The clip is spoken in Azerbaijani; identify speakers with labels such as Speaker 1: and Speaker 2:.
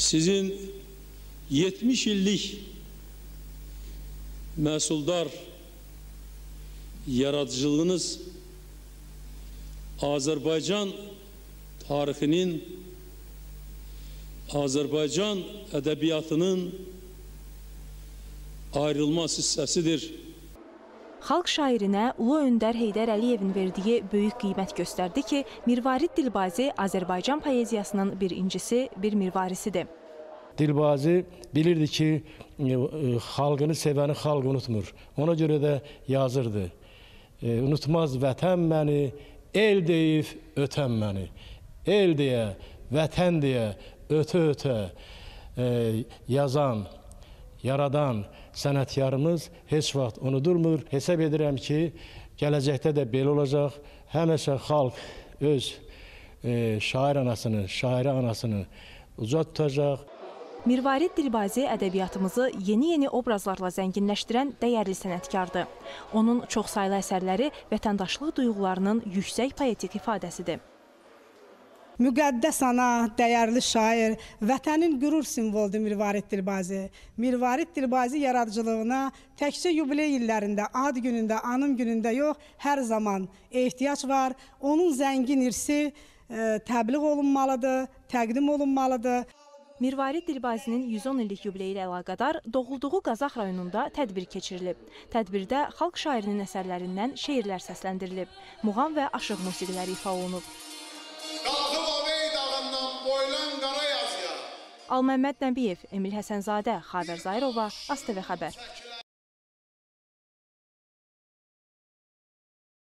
Speaker 1: sizin 70 illik mesuldar yaratıcılığınız Azerbaycan tarihinin Azerbaycan edebiyatının ayrılmaz hissesidir.
Speaker 2: Xalq şairinə Ulu Öndər Heydər Əliyevin verdiyi böyük qiymət göstərdi ki, Mirvarid Dilbazi Azərbaycan poeziyasının bir incisi, bir mirvarisidir.
Speaker 3: Dilbazi bilirdi ki, e, e, xalqını sevəni xalq unutmur. Ona görə də yazırdı. E, unutmaz vətən məni, el deyib ötən məni. El deyə, vətən deyə ötə-ötə yazan, yaradan sənətkarımız heç vaxt unudulmur. Hesab edirəm ki, gələcəkdə də belə olacaq. Həmişə xalq öz e, şair anasını, şairə anasını uca tutacaq.
Speaker 2: Mirvarid Dilbazi ədəbiyyatımızı yeni-yeni obrazlarla zənginləşdirən dəyərli sənətkardır. Onun çoxsaylı əsərləri vətəndaşlıq duyğularının yüksək poetik ifadəsidir.
Speaker 4: Müqəddəs ana, dəyərli şair, vətənin qürur simvoludur Mirvarid Dilbazi. Mirvarid Dilbazi yaradıcılığına təkcə yubiley illərində, ad günündə, anım günündə yox, hər zaman ehtiyac var. Onun zəngin irsi e, təbliğ olunmalıdır, təqdim olunmalıdır.
Speaker 2: Mirvarid Dilbazinin 110 illik yubileyi ilə əlaqədar doğulduğu Qazax rayonunda tədbir keçirilib. Tədbirdə xalq şairinin əsərlərindən şeirlər səsləndirilib. Muğam və aşıq musiqiləri ifa olunub. Alməmməd Nəbiyev, Emil Həsənzadə, Xavər Zayrova, ASTV xəbər.